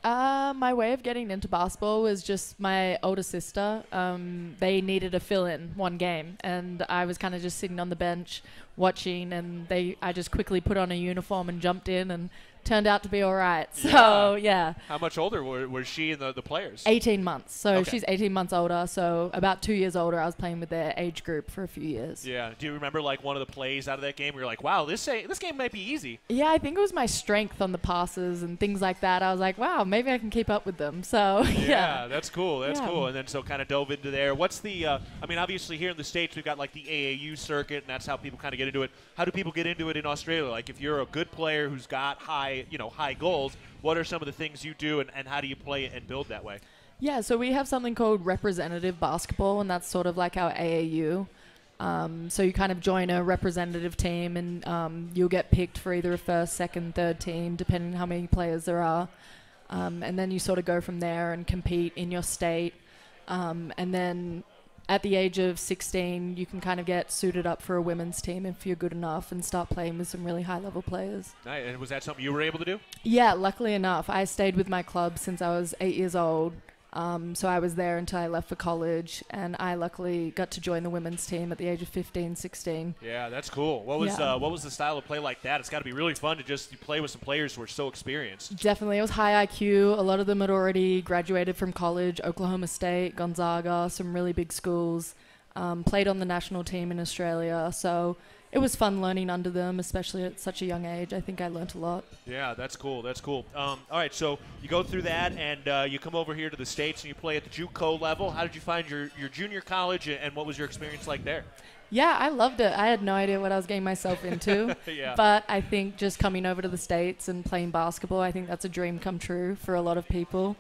Uh, my way of getting into basketball was just my older sister. Um, they needed a fill-in one game, and I was kind of just sitting on the bench watching, and they I just quickly put on a uniform and jumped in, and turned out to be all right. So yeah, How much older were, were she and the, the players? 18 months. So Okay. she's 18 months older. So about two years older. I was playing with their age group for a few years. Yeah. Do you remember like one of the plays out of that game where you're like, wow, this a- this game might be easy? Yeah, I think it was my strength on the passes and things like that. I was like, wow, maybe I can keep up with them. So yeah, that's cool. That's Yeah. cool. And then so kind of dove into there. What's the? Uh, I mean, obviously here in the states we've got like the AAU circuit, and that's how people kind of get into it. How do people get into it in Australia? Like if you're a good player who's got high, you know, high goals, what are some of the things you do, and, and how do you play and build that way? Yeah, so we have something called representative basketball, and that's sort of like our AAU. Um, so you kind of join a representative team, and um, you'll get picked for either a first, second, third team, depending on how many players there are. Um, and then you sort of go from there and compete in your state. Um, and then at the age of 16, you can kind of get suited up for a women's team if you're good enough and start playing with some really high level players. Nice. And was that something you were able to do? Yeah, luckily enough, I stayed with my club since I was eight years old. Um, so I was there until I left for college, and I luckily got to join the women's team at the age of 15, 16. Yeah, that's cool. What was Yeah. uh, what was the style of play like that? It's got to be really fun to just play with some players who are so experienced. Definitely, it was high IQ. A lot of them had already graduated from college, Oklahoma State, Gonzaga, some really big schools. Um, played on the national team in Australia, so it was fun learning under them, especially at such a young age. I think I learned a lot. Yeah, that's cool. That's cool. Um, all right, so you go through that, and uh, you come over here to the states, and you play at the JUCO level. How did you find your, your junior college, and what was your experience like there? Yeah, I loved it. I had no idea what I was getting myself into. Yeah. But I think just coming over to the States and playing basketball, I think that's a dream come true for a lot of people.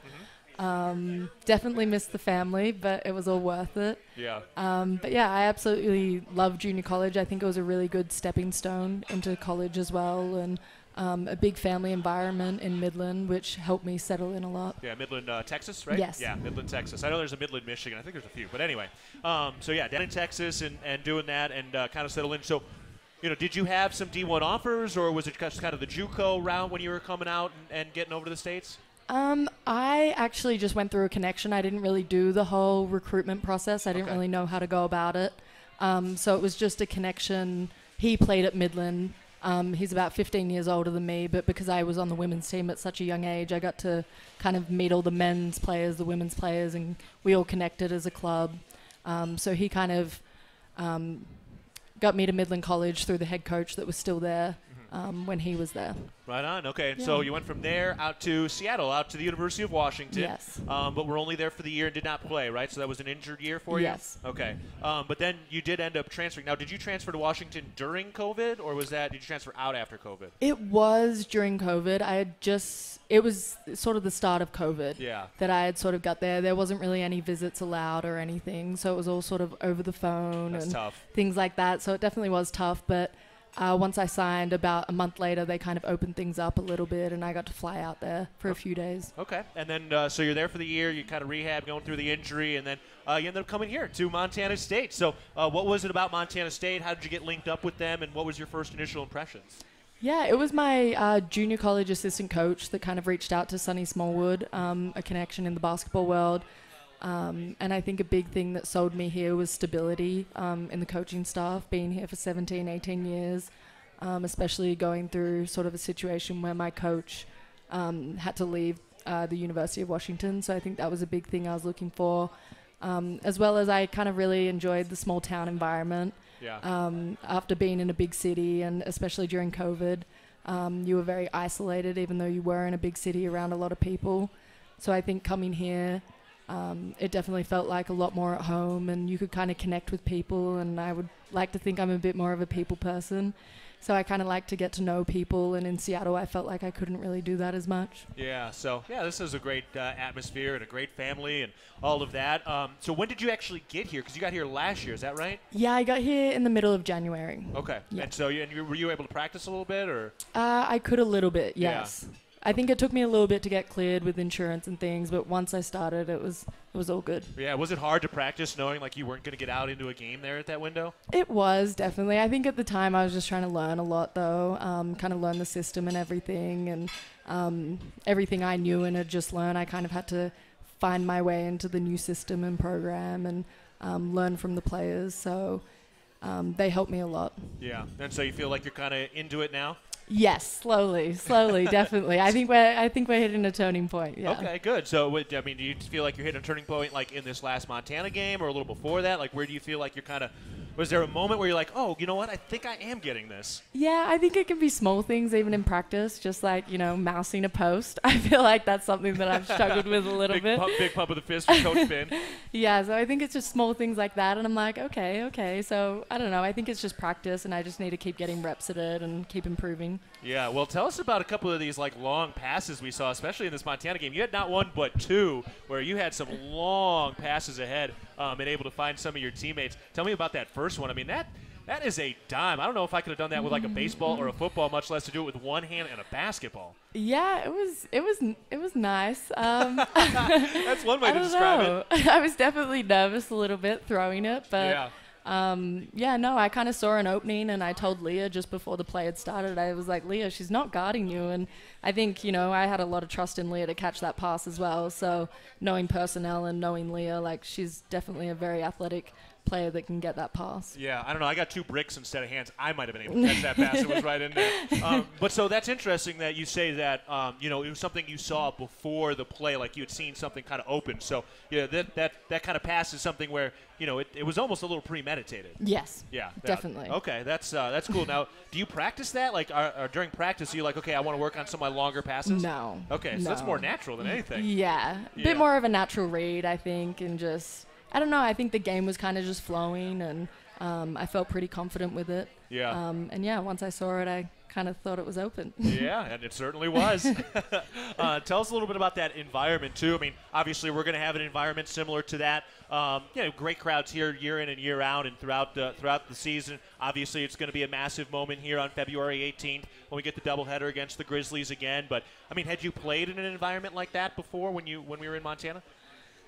Um, definitely missed the family, but it was all worth it. Yeah. Um, but yeah, I absolutely love junior college. I think it was a really good stepping stone into college as well, and um, a big family environment in Midland, which helped me settle in a lot. Yeah, Midland, uh, Texas, right? Yes. Yeah, Midland, Texas. I know there's a Midland, Michigan. I think there's a few, but anyway. Um, so yeah, down in Texas and, and doing that and uh, kind of settle in. So, you know, did you have some D1 offers, or was it just kind of the JUCO route when you were coming out and, and getting over to the states? Um, I actually just went through a connection. I didn't really do the whole recruitment process. I didn't Okay. really know how to go about it. Um, so it was just a connection. He played at Midland. Um, he's about 15 years older than me, but because I was on the women's team at such a young age, I got to kind of meet all the men's players, the women's players, and we all connected as a club. Um, so he kind of um, got me to Midland College through the head coach that was still there um, when he was there. Right on. Okay. And So you went from there out to Seattle, out to the University of Washington. Yes. Um, but we're only there for the year and did not play, right? So that was an injured year for you. Yes. Okay. Um, but then you did end up transferring. Now, did you transfer to Washington during COVID, or was that did you transfer out after COVID? It was during COVID. I had just, it was sort of the start of COVID Yeah. that I had sort of got there. There wasn't really any visits allowed or anything. So it was all sort of over the phone That's and tough. things like that. So it definitely was tough. But uh, once I signed, about a month later, they kind of opened things up a little bit and I got to fly out there for a few days. Okay. And then uh, so you're there for the year. You kind of rehab, going through the injury, and then uh, you ended up coming here to Montana State. So uh, what was it about Montana State? How did you get linked up with them, and what was your first initial impressions? Yeah, it was my uh, junior college assistant coach that kind of reached out to Sonny Smallwood, um, a connection in the basketball world. Um, and I think a big thing that sold me here was stability um, in the coaching staff, being here for 17, 18 years, um, especially going through sort of a situation where my coach um, had to leave uh, the University of Washington. So I think that was a big thing I was looking for. Um, as well as I kind of really enjoyed the small town environment Yeah. um, after being in a big city and especially during COVID, um, you were very isolated even though you were in a big city around a lot of people. So I think coming here um, it definitely felt like a lot more at home, and you could kind of connect with people. And I would like to think I'm a bit more of a people person. So I kind of like to get to know people, and in Seattle, I felt like I couldn't really do that as much. Yeah, so yeah, this is a great uh, atmosphere and a great family and all of that. Um, so when did you actually get here? Because you got here last year, is that right? Yeah, I got here in the middle of January. Okay. Yeah. And so, you, and you, were you able to practice a little bit, or? Uh, I could a little bit, Yeah. I think it took me a little bit to get cleared with insurance and things, but once I started, it was it was all good. Yeah. Was it hard to practice knowing like you weren't going to get out into a game there at that window? It was definitely. I think at the time I was just trying to learn a lot, though, um, kind of learn the system and everything, and um, everything I knew and had just learned. I kind of had to find my way into the new system and program and um, learn from the players. So um, they helped me a lot. Yeah. And so you feel like you're kind of into it now? Yes, slowly, slowly, definitely. I think we're I think we're hitting a turning point. Yeah. Okay, good. So, I mean, do you feel like you're hitting a turning point like in this last Montana game or a little before that? Like, where do you feel like you're kind of. Was there a moment where you're like, oh, you know what? I think I am getting this? Yeah, I think it can be small things even in practice, just like, you know, mousing a post. I feel like that's something that I've struggled with a little Big bit. pump, big pump of the fist for Coach Finn. Yeah, so I think it's just small things like that and I'm like, okay, okay. So, I don't know. I think it's just practice and I just need to keep getting reps at it and keep improving. Yeah, well, tell us about a couple of these like long passes we saw, especially in this Montana game. You had not one but two, where you had some long passes ahead um, and able to find some of your teammates. Tell me about that first one. I mean, that that is a dime. I don't know if I could have done that with like a baseball or a football, much less to do it with one hand and a basketball. Yeah, it was it was it was nice. Um, That's one way to describe know. it. I was definitely nervous a little bit throwing it, but Yeah. Um, yeah, no, I kind of saw an opening and I told Leah just before the play had started, I was like, Leah, she's not guarding you. And I think, you know, I had a lot of trust in Leah to catch that pass as well. So knowing personnel and knowing Leah, like, she's definitely a very athletic player that can get that pass. Yeah, I don't know. I got two bricks instead of hands. I might have been able to catch that pass. It was right in there. Um, but so that's interesting that you say that. Um, you know, it was something you saw before the play, like you had seen something kind of open. So yeah, that that that kind of pass is something where you know it, it was almost a little premeditated. Yes. Yeah, that- Definitely. Okay, that's uh, that's cool. Now, do you practice that? Like, are, are during practice, are you like, okay, I want to work on some of my longer passes? No. Okay, so that's more natural than anything. Yeah, a Yeah. bit more of a natural read, I think, and just I don't know. I think the game was kind of just flowing, and um, I felt pretty confident with it. Yeah. Um, and yeah, once I saw it, I kind of thought it was open. yeah, and it certainly was. uh, tell us a little bit about that environment too. I mean, obviously we're going to have an environment similar to that. Um, you know, great crowds here year in and year out, and throughout the throughout the season. Obviously, it's going to be a massive moment here on February 18th when we get the doubleheader against the Grizzlies again. But I mean, had you played in an environment like that before when you when we were in Montana?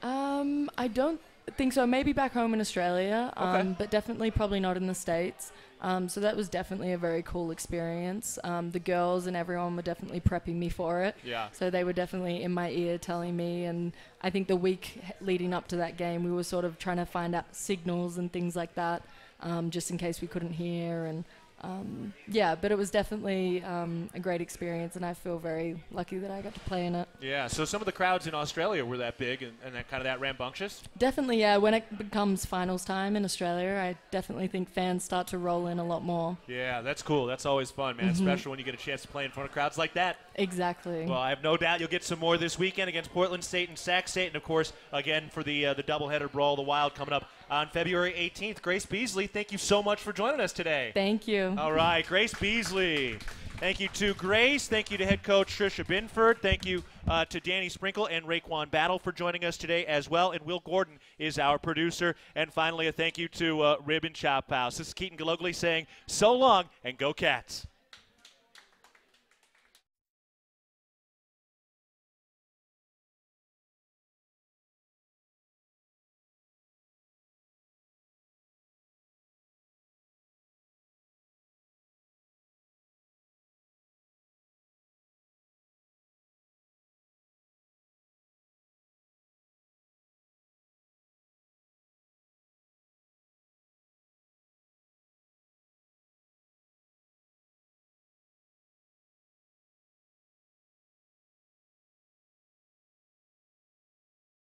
Um, I don't think so. Maybe back home in Australia, um, Okay. but definitely probably not in the states. Um, so that was definitely a very cool experience. Um, the girls and everyone were definitely prepping me for it. Yeah. So they were definitely in my ear telling me, and I think the week leading up to that game, we were sort of trying to find out signals and things like that, um, just in case we couldn't hear. And um, yeah, but it was definitely um, a great experience, and I feel very lucky that I got to play in it. Yeah. So some of the crowds in Australia were that big and, and that kind of that rambunctious. Definitely, yeah. When it becomes finals time in Australia, I definitely think fans start to roll in a lot more. Yeah, that's cool. That's always fun, man. Especially when you get a chance to play in front of crowds like that. Exactly. Well, I have no doubt you'll get some more this weekend against Portland State and Sac State, and of course, again for the uh, the doubleheader brawl, the Wild coming up on February 18th. Grace Beasley, thank you so much for joining us today. Thank you. All right, Grace Beasley. Thank you to Grace. Thank you to head coach Tricia Binford. Thank you uh, to Danny Sprinkle and RaeQuan Battle for joining us today as well. And Will Gordon is our producer. And finally, a thank you to uh, Rib and Chop House. This is Keaton Galogly saying so long and go Cats.